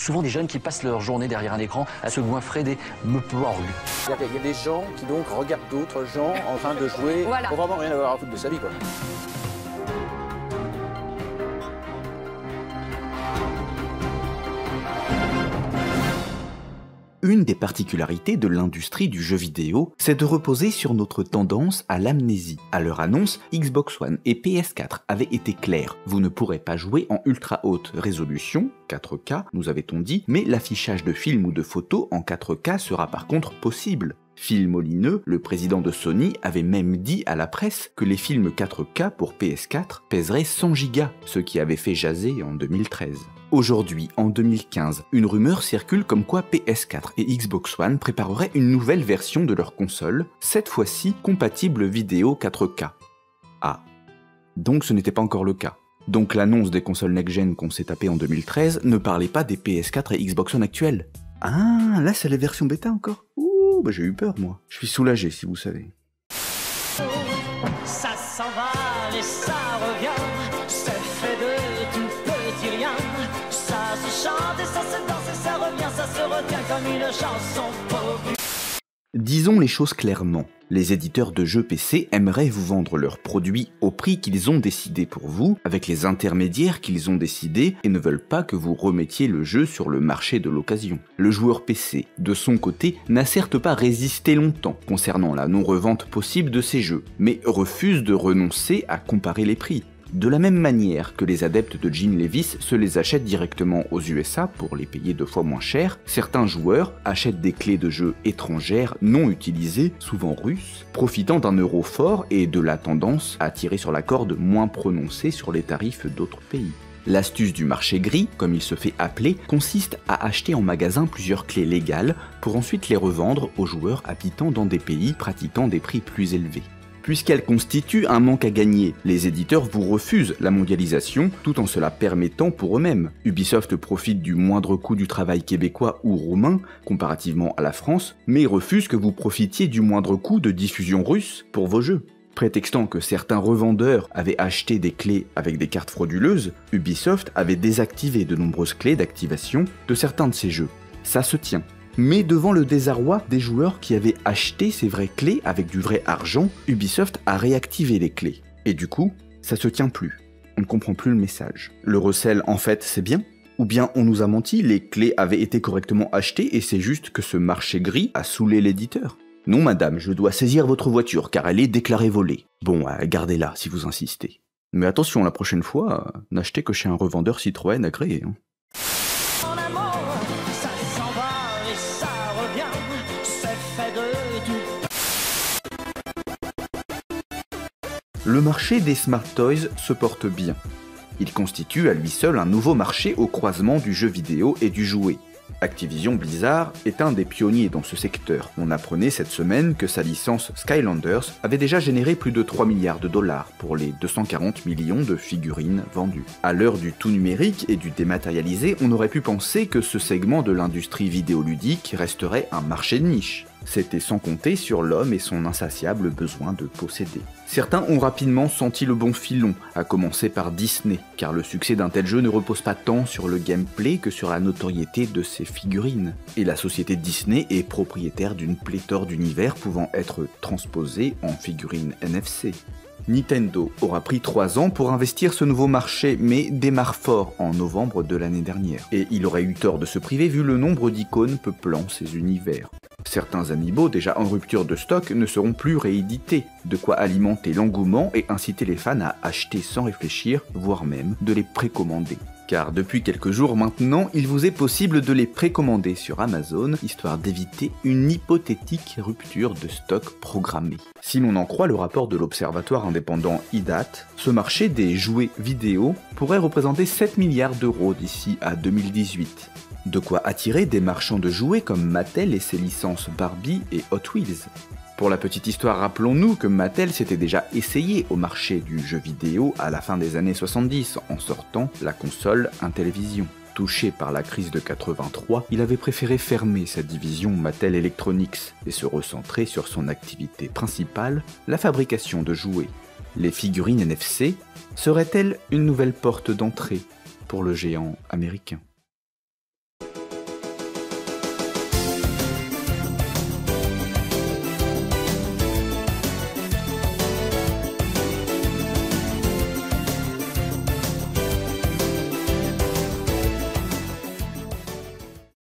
souvent des jeunes qui passent leur journée derrière un écran à se goinfrer des me Il y a des gens qui donc regardent d'autres gens en train de jouer pour vraiment rien avoir à foutre de sa vie. Quoi. Une des particularités de l'industrie du jeu vidéo, c'est de reposer sur notre tendance à l'amnésie. À leur annonce, Xbox One et PS4 avaient été clairs. Vous ne pourrez pas jouer en ultra haute résolution, 4K, nous avait-on dit, mais l'affichage de films ou de photos en 4K sera par contre possible. Phil Molineux, le président de Sony, avait même dit à la presse que les films 4K pour PS4 pèseraient 100 Go, ce qui avait fait jaser en 2013. Aujourd'hui, en 2015, une rumeur circule comme quoi PS4 et Xbox One prépareraient une nouvelle version de leur console, cette fois-ci compatible vidéo 4K. Ah. Donc ce n'était pas encore le cas. Donc l'annonce des consoles next-gen qu'on s'est tapé en 2013 ne parlait pas des PS4 et Xbox One actuelles. Ah, là c'est la version bêta encore Ouh, bah j'ai eu peur moi. Je suis soulagé si vous savez. Disons les choses clairement, les éditeurs de jeux PC aimeraient vous vendre leurs produits au prix qu'ils ont décidé pour vous, avec les intermédiaires qu'ils ont décidés, et ne veulent pas que vous remettiez le jeu sur le marché de l'occasion. Le joueur PC, de son côté, n'a certes pas résisté longtemps concernant la non-revente possible de ces jeux, mais refuse de renoncer à comparer les prix. De la même manière que les adeptes de Jean Levis se les achètent directement aux USA pour les payer deux fois moins cher, certains joueurs achètent des clés de jeu étrangères non utilisées, souvent russes, profitant d'un euro fort et de la tendance à tirer sur la corde moins prononcée sur les tarifs d'autres pays. L'astuce du marché gris, comme il se fait appeler, consiste à acheter en magasin plusieurs clés légales pour ensuite les revendre aux joueurs habitant dans des pays pratiquant des prix plus élevés puisqu'elle constitue un manque à gagner. Les éditeurs vous refusent la mondialisation tout en se la permettant pour eux-mêmes. Ubisoft profite du moindre coût du travail québécois ou roumain comparativement à la France, mais refuse que vous profitiez du moindre coût de diffusion russe pour vos jeux. Prétextant que certains revendeurs avaient acheté des clés avec des cartes frauduleuses, Ubisoft avait désactivé de nombreuses clés d'activation de certains de ses jeux. Ça se tient mais devant le désarroi des joueurs qui avaient acheté ces vraies clés avec du vrai argent, Ubisoft a réactivé les clés. Et du coup, ça se tient plus. On ne comprend plus le message. Le recel, en fait, c'est bien? Ou bien on nous a menti, les clés avaient été correctement achetées et c'est juste que ce marché gris a saoulé l'éditeur? Non, madame, je dois saisir votre voiture car elle est déclarée volée. Bon, euh, gardez-la si vous insistez. Mais attention, la prochaine fois, euh, n'achetez que chez un revendeur Citroën agréé. Hein. Le marché des smart toys se porte bien. Il constitue à lui seul un nouveau marché au croisement du jeu vidéo et du jouet. Activision Blizzard est un des pionniers dans ce secteur. On apprenait cette semaine que sa licence Skylanders avait déjà généré plus de 3 milliards de dollars pour les 240 millions de figurines vendues. À l'heure du tout numérique et du dématérialisé, on aurait pu penser que ce segment de l'industrie vidéoludique resterait un marché de niche. C'était sans compter sur l'homme et son insatiable besoin de posséder. Certains ont rapidement senti le bon filon, à commencer par Disney, car le succès d'un tel jeu ne repose pas tant sur le gameplay que sur la notoriété de ses figurines. Et la société Disney est propriétaire d'une pléthore d'univers pouvant être transposés en figurines NFC. Nintendo aura pris 3 ans pour investir ce nouveau marché, mais démarre fort en novembre de l'année dernière. Et il aurait eu tort de se priver vu le nombre d'icônes peuplant ces univers. Certains amiibo déjà en rupture de stock ne seront plus réédités, de quoi alimenter l'engouement et inciter les fans à acheter sans réfléchir, voire même de les précommander. Car depuis quelques jours maintenant, il vous est possible de les précommander sur Amazon, histoire d'éviter une hypothétique rupture de stock programmée. Si l'on en croit le rapport de l'observatoire indépendant IDAT, ce marché des jouets vidéo pourrait représenter 7 milliards d'euros d'ici à 2018. De quoi attirer des marchands de jouets comme Mattel et ses licences Barbie et Hot Wheels. Pour la petite histoire, rappelons-nous que Mattel s'était déjà essayé au marché du jeu vidéo à la fin des années 70 en sortant la console Intellivision. Touché par la crise de 83, il avait préféré fermer sa division Mattel Electronics et se recentrer sur son activité principale, la fabrication de jouets. Les figurines NFC seraient-elles une nouvelle porte d'entrée pour le géant américain?